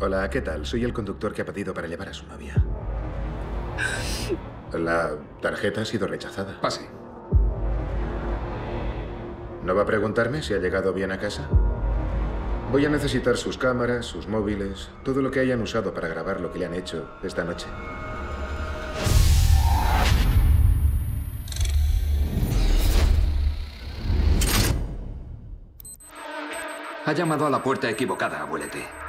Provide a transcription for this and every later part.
Hola, ¿qué tal? Soy el conductor que ha pedido para llevar a su novia. La tarjeta ha sido rechazada. Pase. ¿No va a preguntarme si ha llegado bien a casa? Voy a necesitar sus cámaras, sus móviles, todo lo que hayan usado para grabar lo que le han hecho esta noche. Ha llamado a la puerta equivocada, abuelete.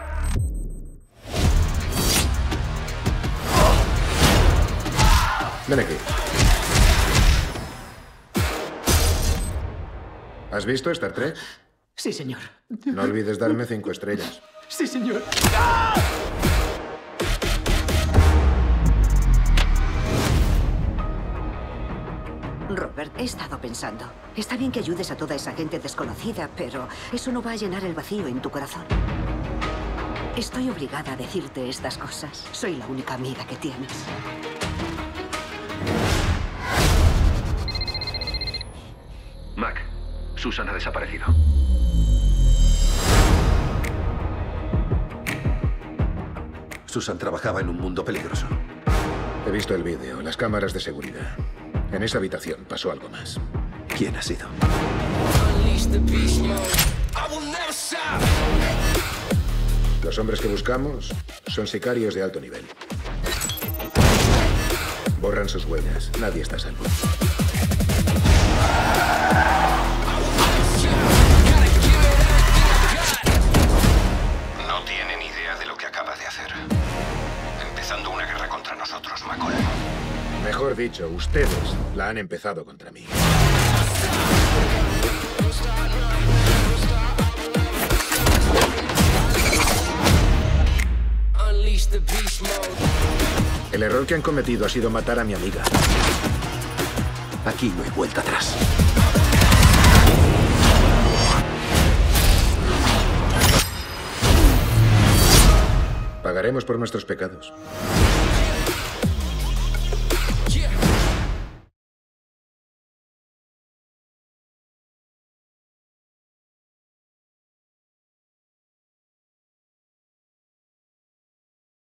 Ven aquí. ¿Has visto Star Trek? Sí, señor. No olvides darme cinco estrellas. Sí, señor. Robert, he estado pensando. Está bien que ayudes a toda esa gente desconocida, pero eso no va a llenar el vacío en tu corazón. Estoy obligada a decirte estas cosas. Soy la única amiga que tienes. Susan ha desaparecido. Susan trabajaba en un mundo peligroso. He visto el vídeo, las cámaras de seguridad. En esa habitación pasó algo más. ¿Quién ha sido? Los hombres que buscamos son sicarios de alto nivel. Borran sus huellas. Nadie está a salvo. Mejor dicho, ustedes la han empezado contra mí. El error que han cometido ha sido matar a mi amiga. Aquí no hay vuelta atrás. Pagaremos por nuestros pecados.